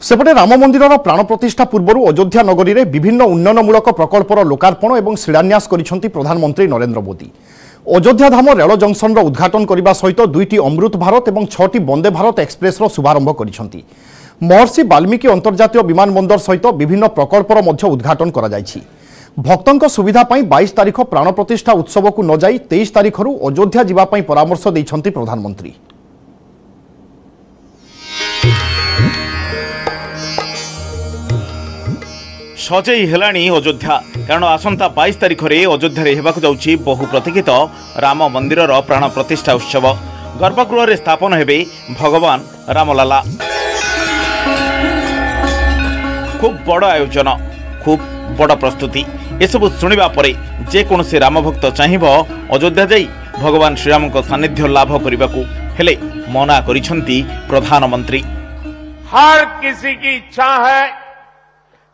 সেপটে রাম মন্দির প্রাণ প্রতিষ্ঠা পূর্ব অযোধ্যা নগরীরে বিভিন্ন উন্নয়নমূলক প্রকল্পর লোকার্পণ এবং শিলান্যাস করেছেন প্রধানমন্ত্রী নরেন্দ্র মোদী অযোধ্যা ধাম রেল জংশনর উদ্ঘাটন করা সহ দুইটি অমৃত ভারত এবং ছটি বন্দে ভারত এক্সপ্রেসর শুভারম্ভ করেছেন মহর্ষি বাল্মীকি অন্তর্জাতীয় বিমানবন্দর সহ বিভিন্ন প্রকল্পর উদ্ঘাটন করা যাই ভক্ত সুবিধা বাইশ তারিখ প্রাণ প্রতিষ্ঠা উৎসবক নযাই তেইশ তারিখর অযোধ্যা যাওয়া পরামর্শ দিয়েছেন প্রধানমন্ত্রী ସଜେଇ ହେଲାଣି ଅଯୋଧ୍ୟା କାରଣ ଆସନ୍ତା বাইশ ତାରିଖରେ ଅଯୋଧ୍ୟାରେ ହେବାକୁ ଯାଉଛି ବହୁ প্রতীক্ষিত ରାମ ମନ୍ଦିରର ପ୍ରାଣ ପ୍ରତିଷ୍ଠା ଉତ୍ସବ। ଗର୍ଭଗୃହରେ ସ୍ଥାପନ ହେବେ ଭଗବାନ ରାମଲାଲା। খুব বড় আয়োজন খুব বড় প্রস্তুতি এসব শুণবা পরে যেকোন রামভক্ত চাহিব অযোধ্যা যাই ভগবান শ্রীরাম সান্নিধ্য লাভ করা হলে মনা করেছেন প্রধানমন্ত্রী হর কি ইচ্ছা হ্যাঁ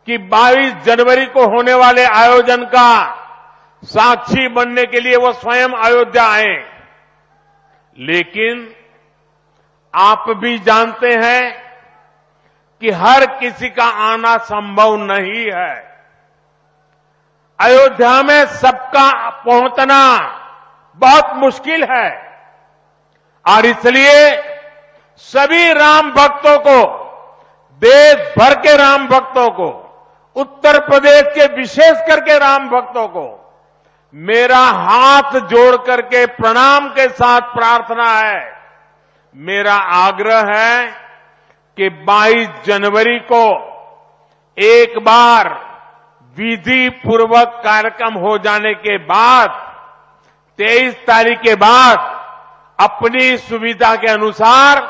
कि 22 जनवरी को होने वाले आयोजन का साक्षी बनने के लिए वो स्वयं अयोध्या आए। लेकिन आप भी जानते हैं कि हर किसी का आना संभव नहीं है। अयोध्या में सबका पहुँचना बहुत मुश्किल है। और इसलिए सभी राम भक्तों को, देश भर के राम भक्तों को उत्तर प्रदेश के विशेष करके राम भक्तों को, मेरा हाथ जोड़ करके प्रणाम के साथ प्रार्थना है। मेरा आग्रह है कि 22 जनवरी को एक बार विधि पूर्वक कार्यक्रम हो जाने के बाद 23 तारीख के बाद अपनी सुविधा के अनुसार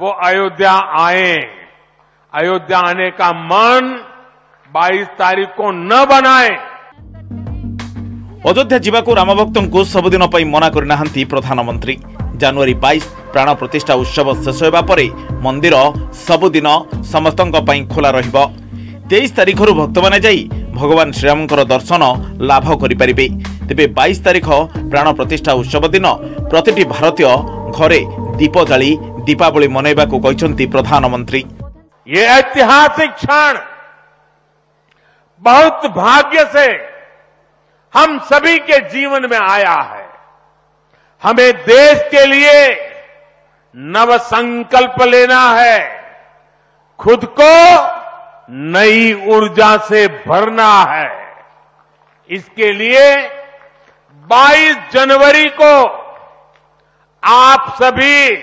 वो अयोध्या आए। अयोध्या आने का मन বাইশ তারিখ কো না বানায় অযোধ্যা যাওয়া রামভক্তু সবুদিন মনা করে না প্রধানমন্ত্রী জানুয়ারি বাইশ প্রাণ প্রতিষ্ঠা উৎসব শেষ হওয়া পরে মন্দির সবুদিন সমস্ত খোলা রহব তেইশ তারিখর ভক্ত মানে যাই ভগবান শ্রীরামঙ্কর দর্শন লাভ করে তেবে বাইশ তারিখ প্রাণ প্রতিষ্ঠা উৎসব দিন প্রতিটি ভারতীয় ঘরে দীপ জাড়ি দীপাবলি মনাইবা প্রধানমন্ত্রী ये ऐतिहासिक क्षण बहुत भाग्य से हम सभी के जीवन में आया है। हमें देश के लिए नव संकल्प लेना है। खुद को नई ऊर्जा से भरना है। इसके लिए 22 जनवरी को आप सभी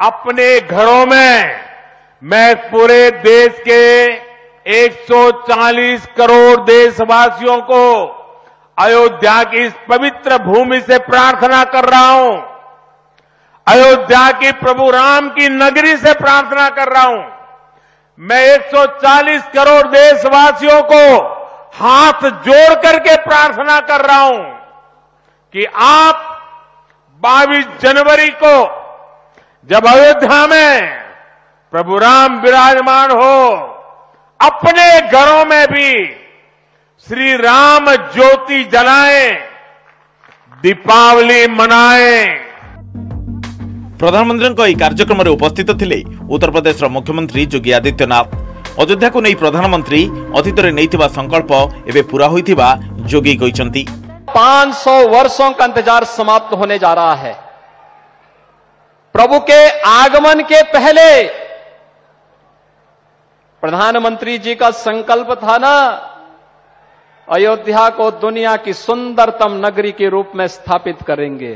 अपने घरों में, मैं पूरे देश के 140 करोड़ देशवासियों को अयोध्या की इस पवित्र भूमि से प्रार्थना कर रहा हूँ। अयोध्या की प्रभु राम की नगरी से प्रार्थना कर रहा हूँ। मैं 140 करोड़ देशवासियों को हाथ जोड़ करके प्रार्थना कर रहा हूँ कि आप 22 जनवरी को जब अयोध्या में प्रभु राम विराजमान हो अपने घरों में भी श्री राम ज्योति जलाएं दीपावली मनाएं ପ୍ରଧାନମନ୍ତ୍ରୀଙ୍କ ଏହି କାର୍ଯ୍ୟକ୍ରମରେ ଉପସ୍ଥିତ ଥିଲେ ଉତ୍ତରପ୍ରଦେଶର ମୁଖ୍ୟମନ୍ତ୍ରୀ ଯୋଗୀ ଆଦିତ୍ୟନାଥ ଅଯୋଧ୍ୟାକୁ ନେଇ ପ୍ରଧାନମନ୍ତ୍ରୀ ଅତୀତରେ ନେଇଥିବା ସଂକଳ୍ପ ଏବେ ପୂରା ହୋଇଥିବା ଯୋଗୀ କହିଛନ୍ତି 500 वर्षों का इंतजार समाप्त होने जा रहा है प्रभु के आगमन के पहले प्रधानमंत्री जी का संकल्प था ना अयोध्या को दुनिया की सुंदरतम नगरी के रूप में स्थापित करेंगे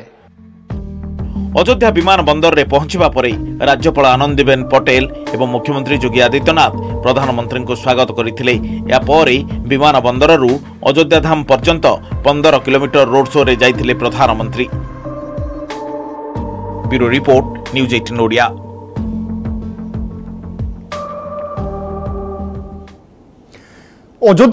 ଅଯୋଧ୍ୟା ବିମାନ ବନ୍ଦରରେ ପହଞ୍ଚିବା ପରେ ରାଜ୍ୟପାଳ ଆନନ୍ଦୀବେନ ପଟେଲ ଏବଂ ମୁଖ୍ୟମନ୍ତ୍ରୀ ଯୋଗୀ ଆଦିତ୍ୟନାଥ ପ୍ରଧାନମନ୍ତ୍ରୀଙ୍କୁ ସ୍ୱାଗତ କରିଥିଲେ ଏହାପରେ ବିମାନ ବନ୍ଦରରୁ ଅଯୋଧ୍ୟା ଧାମ ପର୍ଯ୍ୟନ୍ତ ପନ୍ଦର କିଲୋମିଟର ରୋଡ୍ ଶୋରେ ଯାଇଥିଲେ ପ୍ରଧାନମନ୍ତ୍ରୀ bureau report news eighteen Odia 어저께